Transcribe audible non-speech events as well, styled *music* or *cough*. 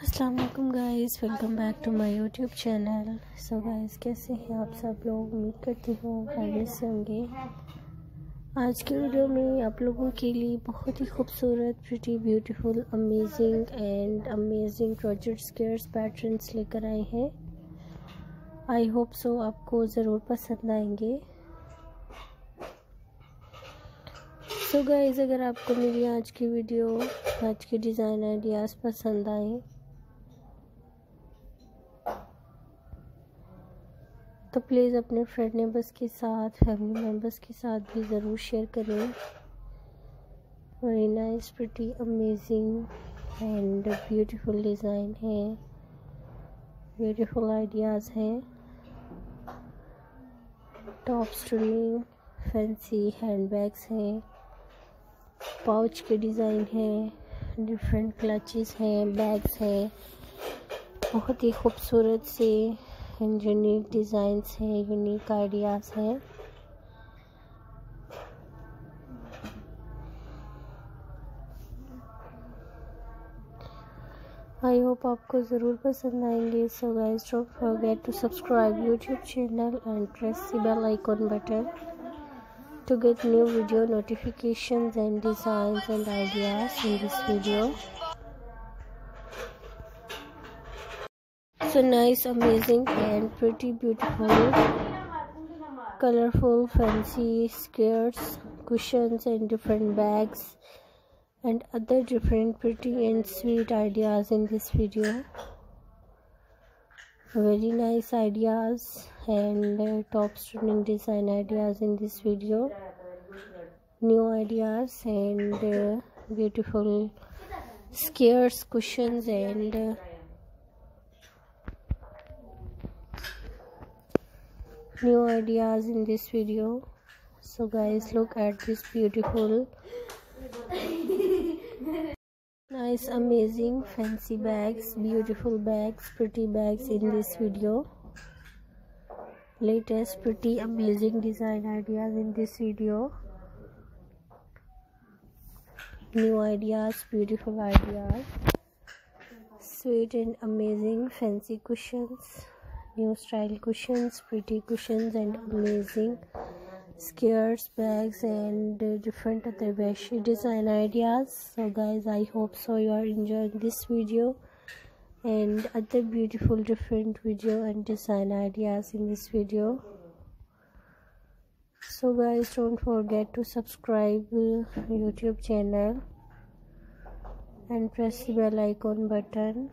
अस्सलाम वालेकुम guys welcome back to my YouTube channel so guys कैसे हैं आप सब लोग? उम्मीद करती हूँ खैरियत से होंगे। आज के वीडियो में आप लोगों के लिए बहुत ही खूबसूरत pretty beautiful amazing and amazing project squares patterns लेकर आए हैं। आई होप सो आपको ज़रूर पसंद आएँगे। सो so गाइज़ अगर आपको मेरी आज की वीडियो, आज के डिज़ाइन आइडियाज़ पसंद आए तो प्लीज़ अपने फ्रेंड नेबर्स के साथ फैमिली मेंबर्स के साथ भी ज़रूर शेयर करें। Very nice pretty amazing and beautiful design है। ब्यूटीफुल आइडियाज़ हैं। Top studding fancy hand bags हैं। पाउच के डिज़ाइन हैं। डिफरेंट क्लचेस हैं बैग्स हैं। बहुत ही खूबसूरत से यूनिक डिज़ाइंस हैं यूनिक आइडियाज़ हैं। आई होप आपको ज़रूर पसंद आएँगे। So guys don't forget to subscribe YouTube channel and press the bell icon button to get new video notifications and designs and ideas in this video. So nice amazing and pretty beautiful. Colorful fancy skirts cushions and different bags and other different pretty and sweet ideas in this video. Very nice ideas and uh, top stunning design ideas in this video. New ideas and uh, beautiful skirts cushions and uh, new ideas in this video. So guys look at this beautiful *laughs* nice amazing fancy bags beautiful bags pretty bags in this video. Latest pretty amazing design ideas in this video. New ideas beautiful ideas. Sweet and amazing fancy cushions new style cushions pretty cushions and amazing skirts bags and uh, different other bedsheet design ideas. So guys i hope so you are enjoying this video and other beautiful different video and design ideas in this video. So guys don't forget to subscribe youtube channel and press the bell icon button